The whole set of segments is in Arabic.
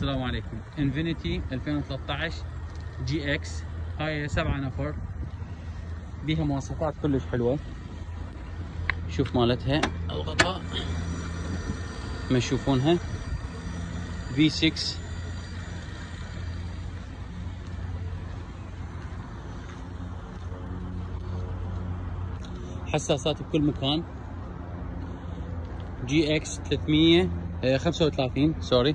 السلام عليكم. انفينيتي 2013 JX هاي سبعة نفر. بيها مواصفات كلش حلوة. شوف مالتها. الغطاء. ما تشوفونها في 6 حساسات بكل مكان. JX 335 sorry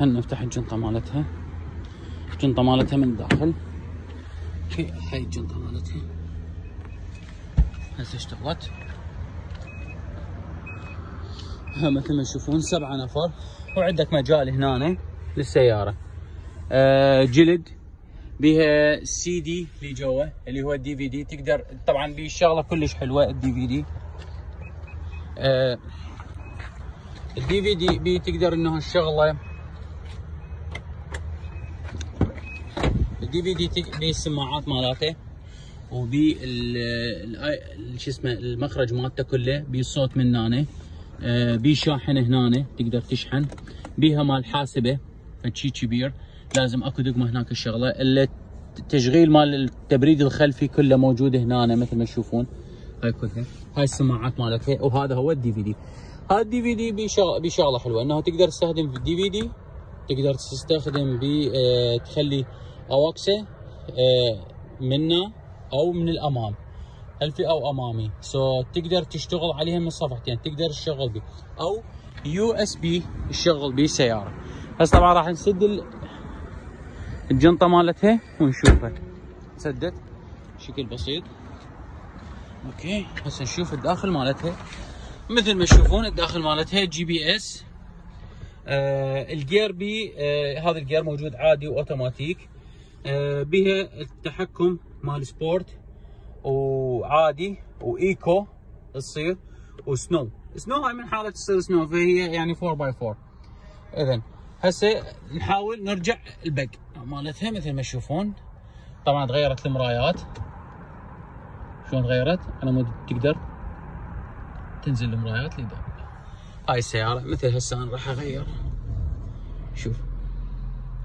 هل نفتح الجنطة مالتها؟ الجنطة مالتها من الداخل. هاي الجنطة مالتها. هسه اشتغلت ها مثل ما تشوفون سبعة نفر. وعندك مجال هنا للسيارة. آه جلد. بها سي دي اللي جوا اللي هو ال DVD. تقدر طبعا بيه شغلة كلش حلوة ال DVD. آه ال DVD بيه تقدر إنه الشغله ال DVD بيه السماعات مالته وبي شو اسمه المخرج مالته كله بيه الصوت من هنا آه بيه شاحن هنا تقدر تشحن. بيها مال حاسبة فشي كبير لازم أكو دقمة هناك الشغلة. التشغيل مال التبريد الخلفي كله موجود هنا مثل ما تشوفون. هاي كلها. هاي السماعات مالتها وهذا هو ال DVD هذا ال DVD بشغله حلوة انه تقدر تستخدم في ال DVD تقدر تستخدم ب آه تخلي AUX ه آه منا أو من الأمام. خلفي أو أمامي؟ so so, تقدر تشتغل عليها من الصفحتين تقدر تشغل بي أو USB تشغل بيه سياره هسه طبعا راح نسد الجنطة مالتها ونشوفها. سدت بشكل بسيط. okay. هسه نشوف الداخل مالتها. مثل ما تشوفون الداخل مالتها GPS ال gear بي آه هذا ال gear موجود عادي وأوتوماتيك. آه بها التحكم مال sport وعادي و eco تصير و snow. snow هاي من حالة تصير snow فهي يعني 4 by 4 اذا هسه نحاول نرجع ال back. مالتها مثل ما تشوفون. طبعا تغيرت المرايات. شلون تغيرت؟ على مود تقدر تنزل المرايات لقدام هاي السيارة مثل هسه أنا راح أغير. شوف.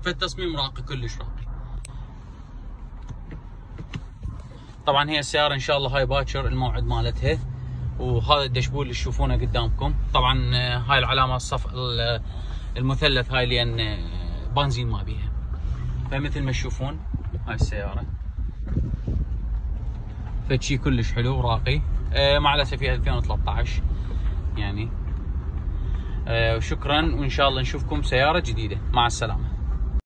فالتصميم راقي كلش راقي طبعا هي السيارة إن شاء الله هاي باكر الموعد مالتها. وهذا الدشبول اللي تشوفونه قدامكم. طبعا هاي العلامة الصف المثلث هاي لأن بنزين ما بيها. فمثل ما تشوفون هاي السيارة. فشي كلش حلو وراقي آه مع الأسف هي 2013 يعني. آه وشكرا وإن شاء الله نشوفكم سيارة جديدة. مع السلامة.